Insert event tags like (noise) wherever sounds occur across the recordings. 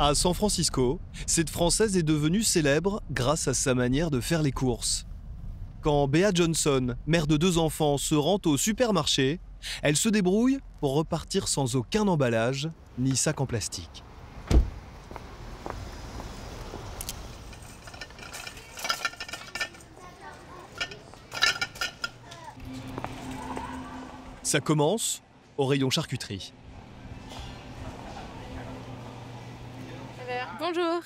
À San Francisco, cette Française est devenue célèbre grâce à sa manière de faire les courses. Quand Bea Johnson, mère de deux enfants, se rend au supermarché, elle se débrouille pour repartir sans aucun emballage ni sac en plastique. Ça commence au rayon charcuterie. Bonjour.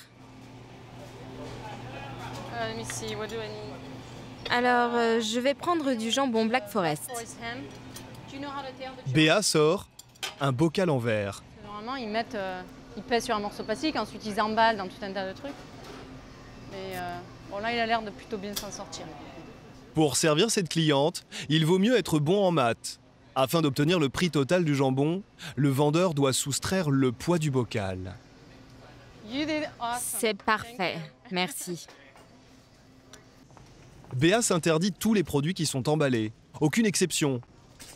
Uh, let me see, what do I need? Alors, euh, je vais prendre du jambon Black Forest. Béa sort un bocal en verre. Normalement, ils mettent, euh, ils pèsent sur un morceau plastique, ensuite ils emballent dans tout un tas de trucs. Mais euh, bon, là, il a l'air de plutôt bien s'en sortir. Pour servir cette cliente, il vaut mieux être bon en maths. Afin d'obtenir le prix total du jambon, le vendeur doit soustraire le poids du bocal. C'est parfait. Merci. Béa s'interdit tous les produits qui sont emballés. Aucune exception.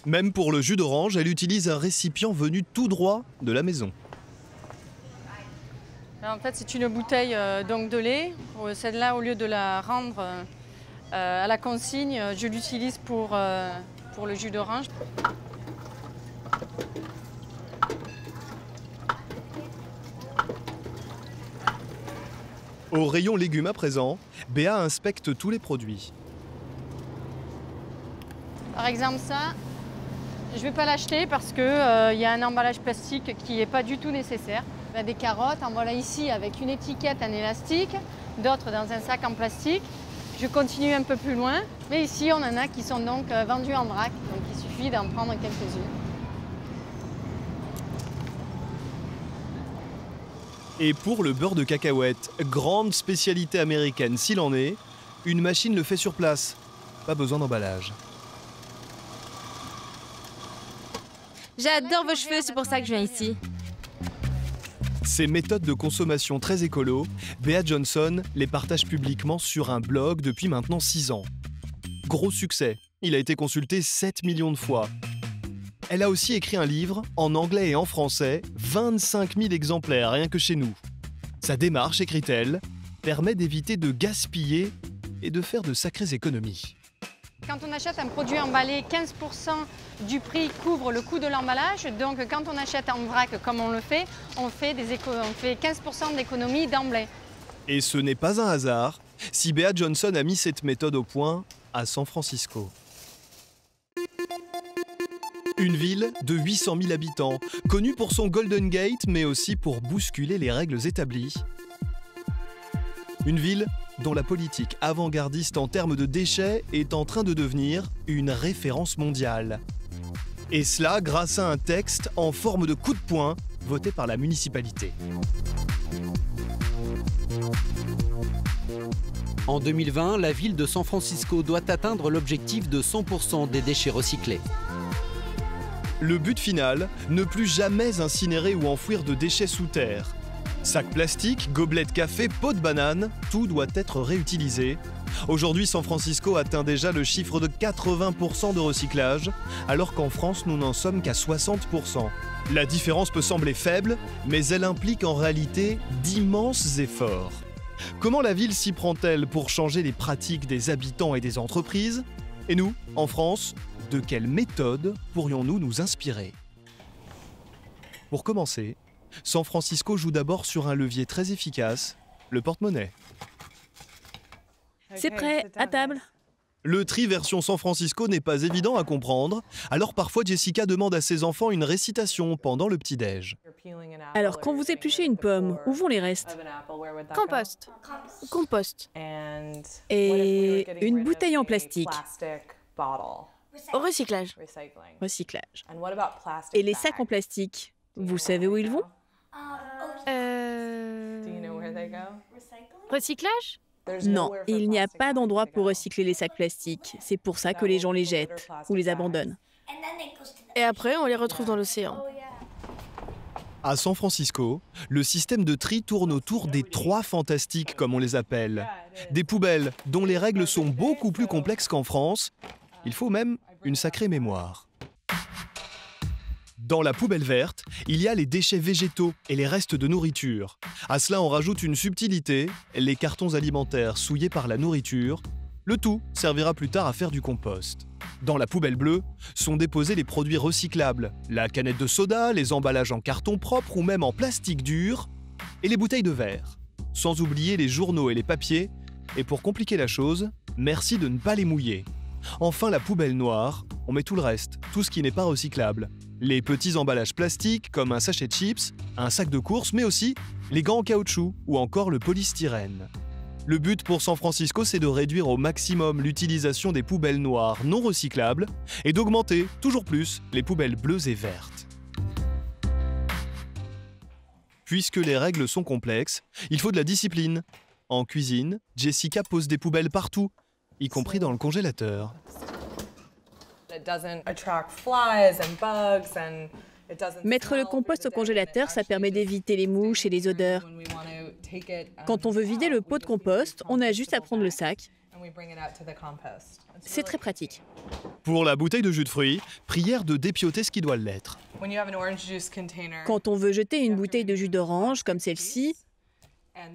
Même pour le jus d'orange, elle utilise un récipient venu tout droit de la maison. En fait, c'est une bouteille euh, donc de lait. Euh, Celle-là, au lieu de la rendre euh, à la consigne, je l'utilise pour, euh, pour le jus d'orange. Au rayon légumes à présent, Béa inspecte tous les produits. Par exemple, ça, je ne vais pas l'acheter parce qu'il y a un emballage plastique qui n'est pas du tout nécessaire. Des carottes, en voilà ici avec une étiquette en élastique, d'autres dans un sac en plastique. Je continue un peu plus loin, mais ici on en a qui sont donc euh, vendus en vrac, donc il suffit d'en prendre quelques-unes. Et pour le beurre de cacahuète, grande spécialité américaine s'il en est, une machine le fait sur place. Pas besoin d'emballage. J'adore vos cheveux, c'est pour ça que je viens ici. Ces méthodes de consommation très écolo, Bea Johnson les partage publiquement sur un blog depuis maintenant 6 ans. Gros succès, il a été consulté 7 millions de fois. Elle a aussi écrit un livre, en anglais et en français, 25 000 exemplaires rien que chez nous. Sa démarche, écrit-elle, permet d'éviter de gaspiller et de faire de sacrées économies. Quand on achète un produit emballé, 15% du prix couvre le coût de l'emballage. Donc quand on achète en vrac comme on le fait, on fait, des éco- on fait 15% d'économie d'emblée. Et ce n'est pas un hasard si Bea Johnson a mis cette méthode au point à San Francisco. Une ville de 800 000 habitants, connue pour son Golden Gate, mais aussi pour bousculer les règles établies. Une ville dont la politique avant-gardiste en termes de déchets est en train de devenir une référence mondiale. Et cela grâce à un texte en forme de coup de poing voté par la municipalité. En 2020, la ville de San Francisco doit atteindre l'objectif de 100% des déchets recyclés. Le but final, ne plus jamais incinérer ou enfouir de déchets sous terre. Sacs plastiques, gobelets de café, pots de banane, tout doit être réutilisé. Aujourd'hui, San Francisco atteint déjà le chiffre de 80% de recyclage, alors qu'en France, nous n'en sommes qu'à 60%. La différence peut sembler faible, mais elle implique en réalité d'immenses efforts. Comment la ville s'y prend-elle pour changer les pratiques des habitants et des entreprises? Et nous, en France, de quelle méthode pourrions-nous nous inspirer? Pour commencer, San Francisco joue d'abord sur un levier très efficace, le porte-monnaie. C'est prêt, à table. Le tri version San Francisco n'est pas évident à comprendre, alors parfois Jessica demande à ses enfants une récitation pendant le petit-déj. Alors, quand vous épluchez une pomme, où vont les restes Compost. Compost. Et une bouteille en plastique. Au recyclage. Recyclage. Et les sacs en plastique, vous savez où ils vont? Euh... Recyclage? Non, il n'y a pas d'endroit pour recycler les sacs plastiques. C'est pour ça que les gens les jettent ou les abandonnent. Et après, on les retrouve dans l'océan. À San Francisco, le système de tri tourne autour des trois fantastiques, comme on les appelle. Des poubelles dont les règles sont beaucoup plus complexes qu'en France. Il faut même sacrée mémoire. Dans la poubelle verte, il y a les déchets végétaux et les restes de nourriture. À cela, on rajoute une subtilité, les cartons alimentaires souillés par la nourriture. Le tout servira plus tard à faire du compost. Dans la poubelle bleue sont déposés les produits recyclables, la canette de soda, les emballages en carton propre ou même en plastique dur, et les bouteilles de verre. Sans oublier les journaux et les papiers. Et pour compliquer la chose, merci de ne pas les mouiller. Enfin, la poubelle noire, on met tout le reste, tout ce qui n'est pas recyclable. Les petits emballages plastiques comme un sachet de chips, un sac de course, mais aussi les gants en caoutchouc ou encore le polystyrène. Le but pour San Francisco, c'est de réduire au maximum l'utilisation des poubelles noires non recyclables et d'augmenter toujours plus les poubelles bleues et vertes. Puisque les règles sont complexes, il faut de la discipline. En cuisine, Jessica pose des poubelles partout, y compris dans le congélateur. Mettre le compost au congélateur, ça permet d'éviter les mouches et les odeurs. Quand on veut vider le pot de compost, on a juste à prendre le sac. C'est très pratique. Pour la bouteille de jus de fruits, prière de dépioter ce qui doit l'être. Quand on veut jeter une bouteille de jus d'orange comme celle-ci,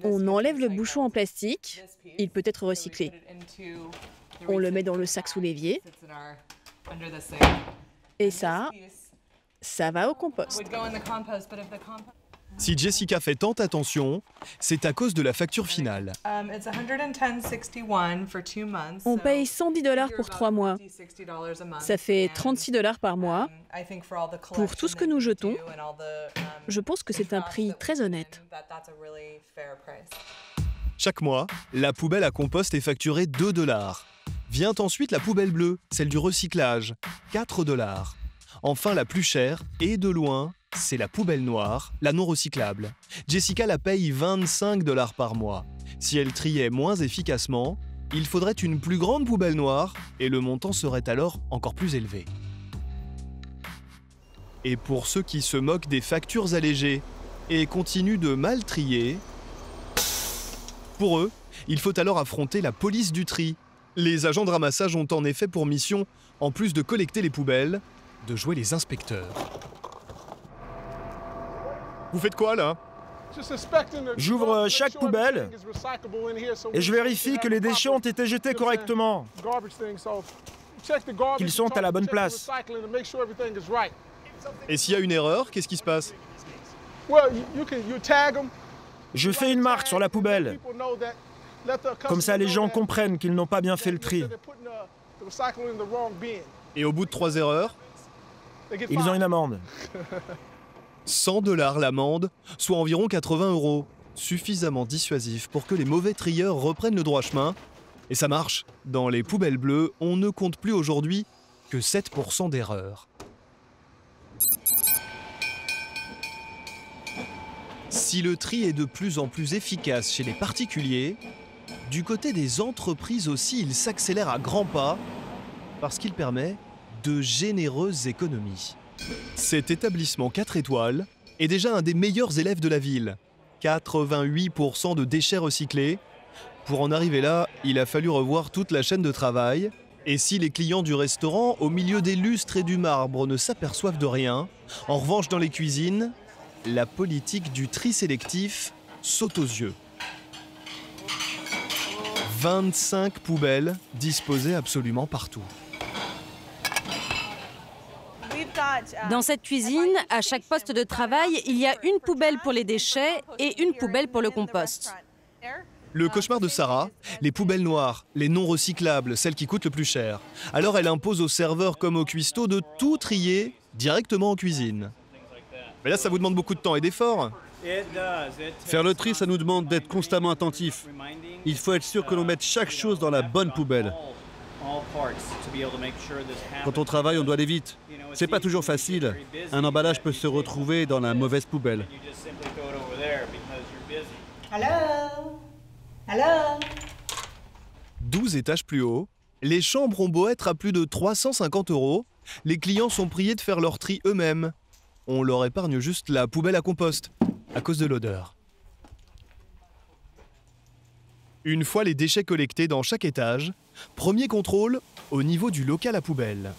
on enlève le bouchon en plastique. Il peut être recyclé. On le met dans le sac sous l'évier. Et ça, ça va au compost. Si Jessica fait tant attention, c'est à cause de la facture finale. On paye 110 dollars pour trois mois. Ça fait 36 dollars par mois. Pour tout ce que nous jetons, je pense que c'est un prix très honnête. Chaque mois, la poubelle à compost est facturée 2 dollars. Vient ensuite la poubelle bleue, celle du recyclage, 4 dollars. Enfin, la plus chère, et de loin, c'est la poubelle noire, la non recyclable. Jessica la paye 25 dollars par mois. Si elle triait moins efficacement, il faudrait une plus grande poubelle noire et le montant serait alors encore plus élevé. Et pour ceux qui se moquent des factures allégées et continuent de mal trier, pour eux, il faut alors affronter la police du tri. Les agents de ramassage ont en effet pour mission, en plus de collecter les poubelles, de jouer les inspecteurs. Vous faites quoi là? J'ouvre chaque poubelle et je vérifie que les déchets ont été jetés correctement, qu'ils sont à la bonne place. Et s'il y a une erreur, qu'est-ce qui se passe? Je fais une marque sur la poubelle. Comme ça, les gens comprennent qu'ils n'ont pas bien fait le tri. Et au bout de trois erreurs? Ils ont une amende. (laughs) 100 dollars l'amende, soit environ 80 euros. Suffisamment dissuasif pour que les mauvais trieurs reprennent le droit chemin. Et ça marche. Dans les poubelles bleues, on ne compte plus aujourd'hui que 7% d'erreurs. Si le tri est de plus en plus efficace chez les particuliers, du côté des entreprises aussi, il s'accélère à grands pas parce qu'il permet de généreuses économies. Cet établissement 4 étoiles est déjà un des meilleurs élèves de la ville. 88% de déchets recyclés. Pour en arriver là, il a fallu revoir toute la chaîne de travail. Et si les clients du restaurant, au milieu des lustres et du marbre, ne s'aperçoivent de rien, en revanche dans les cuisines, la politique du tri sélectif saute aux yeux. 25 poubelles disposées absolument partout. Dans cette cuisine, à chaque poste de travail, il y a une poubelle pour les déchets et une poubelle pour le compost. Le cauchemar de Sarah, les poubelles noires, les non recyclables, celles qui coûtent le plus cher. Alors elle impose aux serveurs comme aux cuistots de tout trier directement en cuisine. Mais là, ça vous demande beaucoup de temps et d'efforts. Faire le tri, ça nous demande d'être constamment attentif. Il faut être sûr que l'on mette chaque chose dans la bonne poubelle. Quand on travaille, on doit aller vite. C'est pas toujours facile. Un emballage peut se retrouver dans la mauvaise poubelle. Hello? Hello? 12 étages plus haut, les chambres ont beau être à plus de 350 euros, les clients sont priés de faire leur tri eux-mêmes. On leur épargne juste la poubelle à compost, à cause de l'odeur. Une fois les déchets collectés dans chaque étage, premier contrôle au niveau du local à poubelle.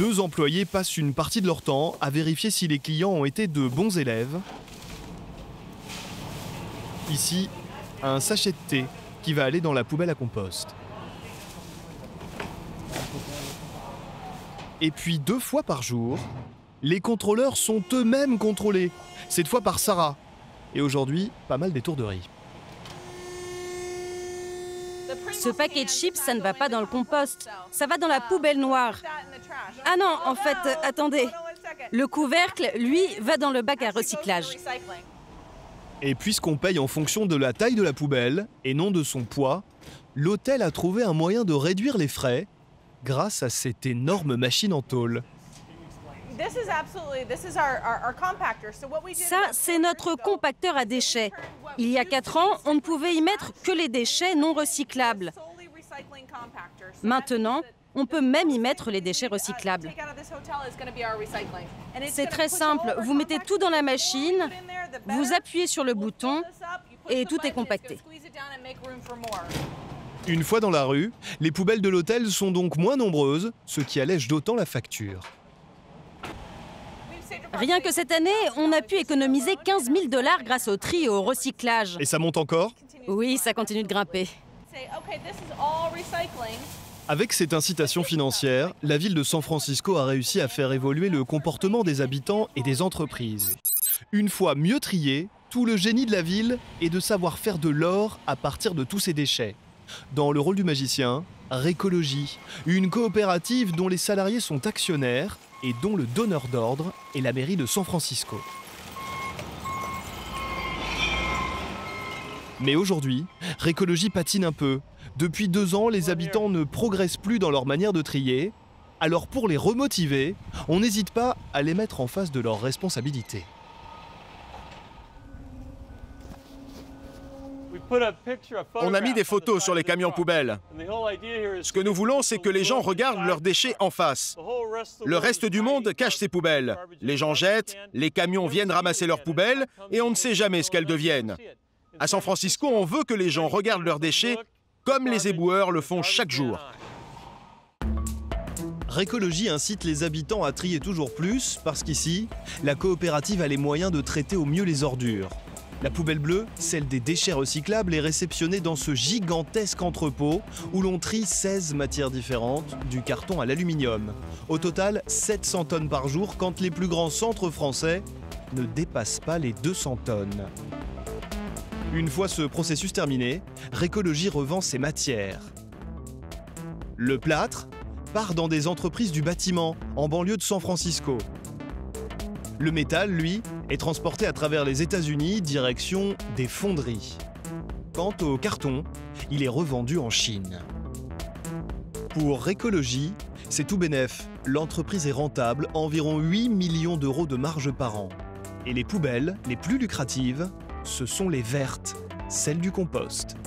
Deux employés passent une partie de leur temps à vérifier si les clients ont été de bons élèves. Ici, un sachet de thé qui va aller dans la poubelle à compost. Et puis deux fois par jour, les contrôleurs sont eux-mêmes contrôlés, cette fois par Sarah. Et aujourd'hui, pas mal d'étourderies. Ce paquet de chips, ça ne va pas dans le compost. Ça va dans la poubelle noire. Ah non, en fait, euh, attendez. Le couvercle, lui, va dans le bac à recyclage. Et puisqu'on paye en fonction de la taille de la poubelle et non de son poids, l'hôtel a trouvé un moyen de réduire les frais grâce à cette énorme machine en tôle. Ça, c'est notre compacteur à déchets. Il y a 4 ans, on ne pouvait y mettre que les déchets non recyclables. Maintenant, on peut même y mettre les déchets recyclables. C'est très simple, vous mettez tout dans la machine, vous appuyez sur le bouton et tout est compacté. Une fois dans la rue, les poubelles de l'hôtel sont donc moins nombreuses, ce qui allège d'autant la facture. Rien que cette année, on a pu économiser 15 000 dollars grâce au tri et au recyclage. Et ça monte encore? Oui, ça continue de grimper. Avec cette incitation financière, la ville de San Francisco a réussi à faire évoluer le comportement des habitants et des entreprises. Une fois mieux trié, tout le génie de la ville est de savoir faire de l'or à partir de tous ces déchets. Dans le rôle du magicien, Récologie, une coopérative dont les salariés sont actionnaires et dont le donneur d'ordre est la mairie de San Francisco. Mais aujourd'hui, Récologie patine un peu. Depuis deux ans, les habitants ne progressent plus dans leur manière de trier. Alors pour les remotiver, on n'hésite pas à les mettre en face de leurs responsabilités. On a mis des photos sur les camions poubelles. Ce que nous voulons, c'est que les gens regardent leurs déchets en face. Le reste du monde cache ses poubelles. Les gens jettent, les camions viennent ramasser leurs poubelles et on ne sait jamais ce qu'elles deviennent. À San Francisco, on veut que les gens regardent leurs déchets comme les éboueurs le font chaque jour. Récologie incite les habitants à trier toujours plus parce qu'ici, la coopérative a les moyens de traiter au mieux les ordures. La poubelle bleue, celle des déchets recyclables, est réceptionnée dans ce gigantesque entrepôt où l'on trie 16 matières différentes, du carton à l'aluminium. Au total, 700 tonnes par jour quand les plus grands centres français ne dépassent pas les 200 tonnes. Une fois ce processus terminé, Récologie revend ses matières. Le plâtre part dans des entreprises du bâtiment en banlieue de San Francisco. Le métal, lui, est transporté à travers les États-Unis direction des fonderies. Quant au carton, il est revendu en Chine. Pour Récologie, c'est tout bénef. L'entreprise est rentable, environ 8 millions d'euros de marge par an. Et les poubelles, les plus lucratives, ce sont les vertes, celles du compost.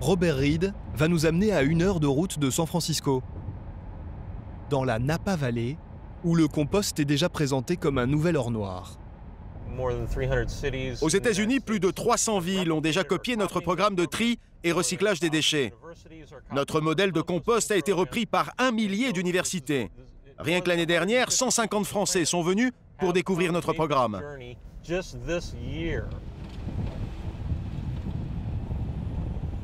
Robert Reed va nous amener à une heure de route de San Francisco, dans la Napa Valley, où le compost est déjà présenté comme un nouvel or noir. Aux États-Unis, plus de 300 villes ont déjà copié notre programme de tri et recyclage des déchets. Notre modèle de compost a été repris par un millier d'universités. Rien que l'année dernière, 150 Français sont venus pour découvrir notre programme.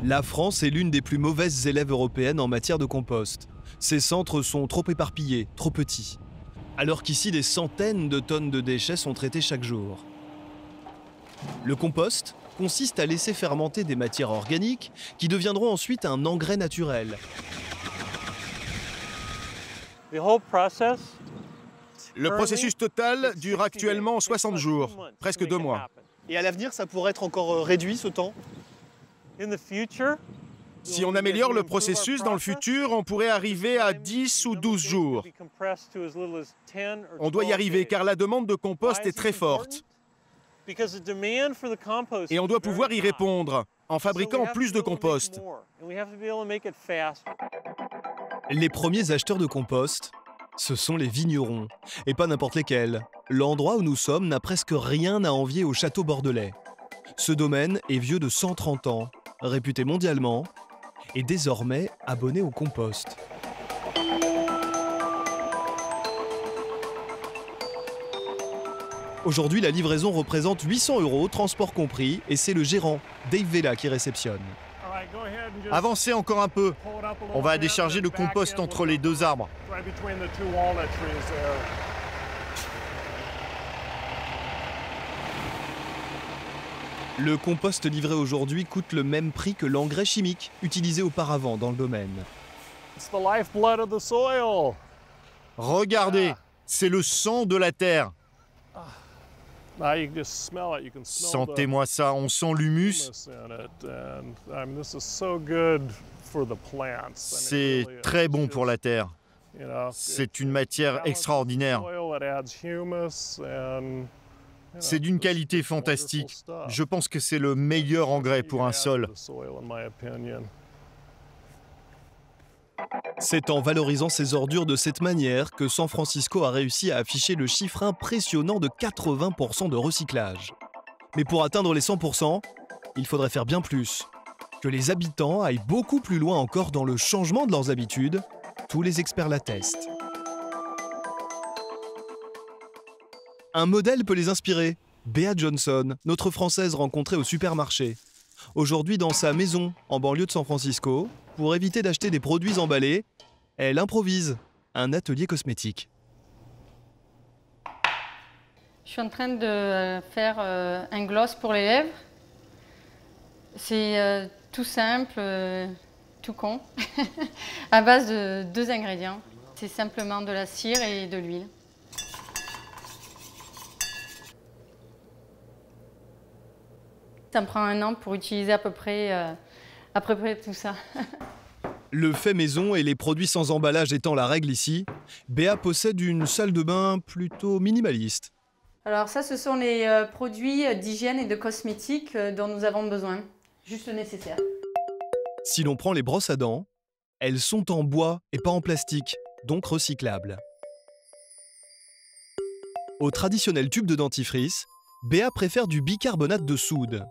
La France est l'une des plus mauvaises élèves européennes en matière de compost. Ces centres sont trop éparpillés, trop petits. Alors qu'ici, des centaines de tonnes de déchets sont traités chaque jour. Le compost consiste à laisser fermenter des matières organiques qui deviendront ensuite un engrais naturel. Le processus total dure actuellement 60 jours, presque deux mois. Et à l'avenir, ça pourrait être encore euh, réduit ce temps? Si on améliore le processus dans le futur, on pourrait arriver à 10 ou 12 jours. On doit y arriver car la demande de compost est très forte. Et on doit pouvoir y répondre en fabriquant plus de compost. Les premiers acheteurs de compost, ce sont les vignerons, et pas n'importe lesquels. L'endroit où nous sommes n'a presque rien à envier au château bordelais. Ce domaine est vieux de 130 ans, réputé mondialement, est désormais abonné au compost. Aujourd'hui, la livraison représente 800 euros, transport compris, et c'est le gérant, Dave Vela, qui réceptionne. Avancez encore un peu. On va décharger le compost entre les deux arbres. Le compost livré aujourd'hui coûte le même prix que l'engrais chimique utilisé auparavant dans le domaine. Regardez, c'est le sang de la terre. Sentez-moi ça, on sent l'humus. C'est très bon pour la terre. C'est une matière extraordinaire. C'est d'une qualité fantastique. Je pense que c'est le meilleur engrais pour un sol. C'est en valorisant ces ordures de cette manière que San Francisco a réussi à afficher le chiffre impressionnant de 80% de recyclage. Mais pour atteindre les 100%, il faudrait faire bien plus. Que les habitants aillent beaucoup plus loin encore dans le changement de leurs habitudes, tous les experts l'attestent. Un modèle peut les inspirer. Bea Johnson, notre Française rencontrée au supermarché. Aujourd'hui dans sa maison en banlieue de San Francisco, pour éviter d'acheter des produits emballés, elle improvise un atelier cosmétique. Je suis en train de faire euh, un gloss pour les lèvres. C'est euh, tout simple, euh, tout con, (laughs) à base de deux ingrédients. C'est simplement de la cire et de l'huile. Ça me prend un an pour utiliser à peu près, à peu près tout ça. (laughs) Le fait maison et les produits sans emballage étant la règle ici, Béa possède une salle de bain plutôt minimaliste. Alors ça, ce sont les euh, produits d'hygiène et de cosmétiques euh, dont nous avons besoin. Juste le nécessaire. Si l'on prend les brosses à dents, elles sont en bois et pas en plastique, donc recyclables. Au traditionnel tube de dentifrice, Béa préfère du bicarbonate de soude.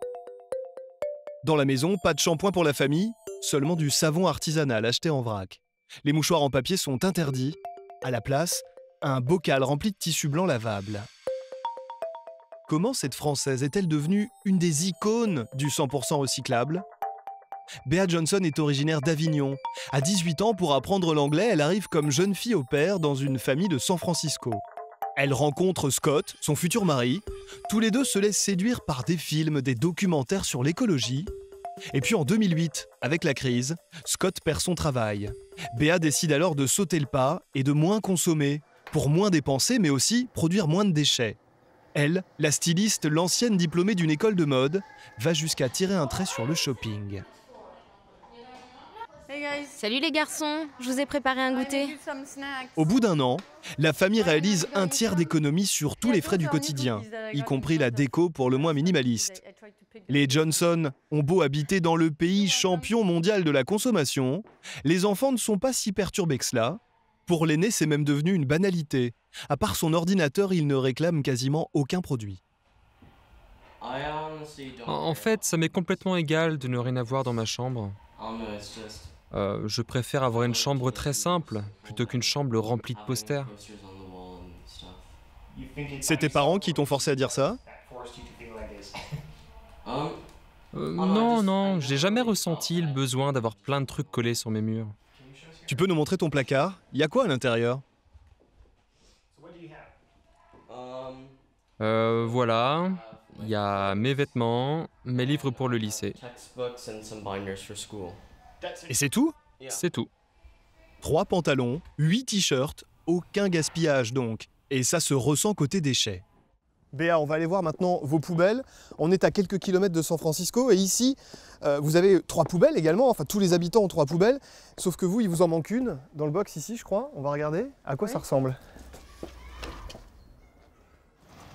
Dans la maison, pas de shampoing pour la famille, seulement du savon artisanal acheté en vrac. Les mouchoirs en papier sont interdits. À la place, un bocal rempli de tissu blanc lavable. Comment cette Française est-elle devenue une des icônes du 100% recyclable? Bea Johnson est originaire d'Avignon. À 18 ans, pour apprendre l'anglais, elle arrive comme jeune fille au père dans une famille de San Francisco. Elle rencontre Scott, son futur mari. Tous les deux se laissent séduire par des films, des documentaires sur l'écologie et puis en 2008, avec la crise, Scott perd son travail. Béa décide alors de sauter le pas et de moins consommer, pour moins dépenser mais aussi produire moins de déchets. Elle, la styliste, l'ancienne diplômée d'une école de mode, va jusqu'à tirer un trait sur le shopping. Salut les garçons, je vous ai préparé un goûter. Au bout d'un an, la famille réalise un tiers d'économie sur tous les frais du quotidien, y compris la déco pour le moins minimaliste. Les Johnson ont beau habiter dans le pays champion mondial de la consommation, les enfants ne sont pas si perturbés que cela. Pour l'aîné, c'est même devenu une banalité. À part son ordinateur, il ne réclame quasiment aucun produit. En fait, ça m'est complètement égal de ne rien avoir dans ma chambre. Euh, je préfère avoir une chambre très simple plutôt qu'une chambre remplie de posters. C'est tes parents qui t'ont forcé à dire ça? Euh, Non, non, j'ai jamais ressenti le besoin d'avoir plein de trucs collés sur mes murs. Tu peux nous montrer ton placard? Il y a quoi à l'intérieur? Euh, Voilà, il y a mes vêtements, mes livres pour le lycée. Et c'est tout C'est tout. Trois pantalons, huit t-shirts, aucun gaspillage donc. Et ça se ressent côté déchets. Béa, on va aller voir maintenant vos poubelles. On est à quelques kilomètres de San Francisco et ici, euh, vous avez trois poubelles également. Enfin, tous les habitants ont trois poubelles. Sauf que vous, il vous en manque une dans le box ici, je crois. On va regarder. À quoi ça ressemble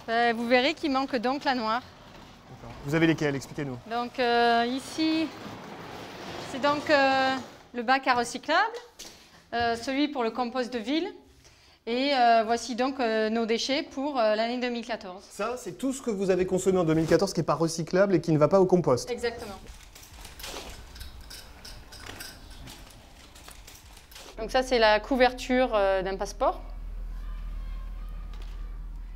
euh, Vous verrez qu'il manque donc la noire. Vous avez lesquelles? Expliquez-nous. Donc euh, ici, c'est donc euh, le bac à recyclable, euh, celui pour le compost de ville. Et euh, voici donc nos déchets pour l'année 2014. Ça, c'est tout ce que vous avez consommé en 2014 qui n'est pas recyclable et qui ne va pas au compost Exactement. Donc ça, c'est la couverture d'un passeport.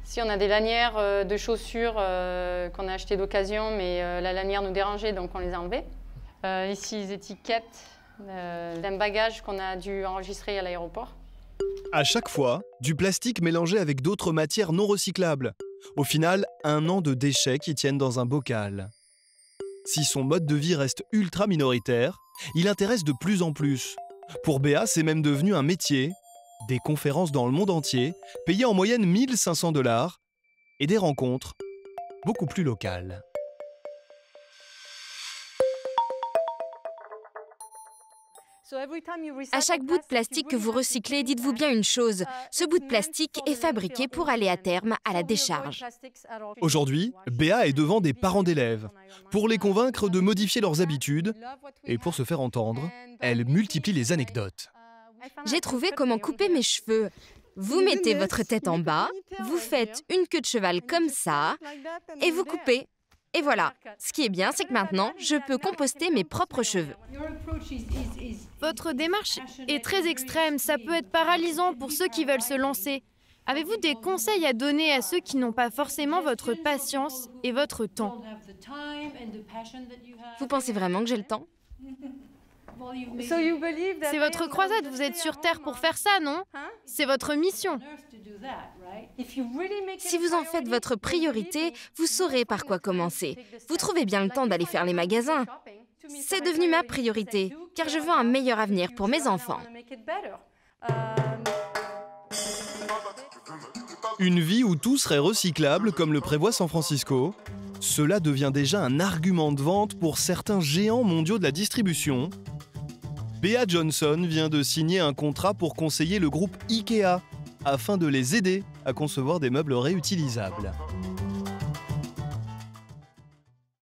Si on a des lanières de chaussures qu'on a achetées d'occasion, mais la lanière nous dérangeait, donc on les a enlevées. Ici, les étiquettes d'un bagage qu'on a dû enregistrer à l'aéroport. À chaque fois, du plastique mélangé avec d'autres matières non recyclables. Au final, un an de déchets qui tiennent dans un bocal. Si son mode de vie reste ultra minoritaire, il intéresse de plus en plus. Pour Béa, c'est même devenu un métier, des conférences dans le monde entier, payées en moyenne 1500 dollars, et des rencontres beaucoup plus locales. À chaque bout de plastique que vous recyclez, dites-vous bien une chose, ce bout de plastique est fabriqué pour aller à terme à la décharge. Aujourd'hui, Béa est devant des parents d'élèves pour les convaincre de modifier leurs habitudes et pour se faire entendre, elle multiplie les anecdotes. J'ai trouvé comment couper mes cheveux. Vous mettez votre tête en (laughs) bas, vous faites une queue de cheval comme ça, et vous coupez. Et voilà, ce qui est bien, c'est que maintenant, je peux composter mes propres cheveux. Votre démarche est très extrême, ça peut être paralysant pour ceux qui veulent se lancer. Avez-vous des conseils à donner à ceux qui n'ont pas forcément votre patience et votre temps? Vous pensez vraiment que j'ai le temps? C'est votre croisade, vous êtes sur Terre pour faire ça, non C'est votre mission. Si vous en faites votre priorité, vous saurez par quoi commencer. Vous trouvez bien le temps d'aller faire les magasins. C'est devenu ma priorité, car je veux un meilleur avenir pour mes enfants. Une vie où tout serait recyclable, comme le prévoit San Francisco, cela devient déjà un argument de vente pour certains géants mondiaux de la distribution, Bea Johnson vient de signer un contrat pour conseiller le groupe IKEA afin de les aider à concevoir des meubles réutilisables.